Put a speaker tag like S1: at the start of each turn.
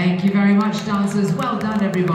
S1: Thank you very much, dancers. Well done, everybody.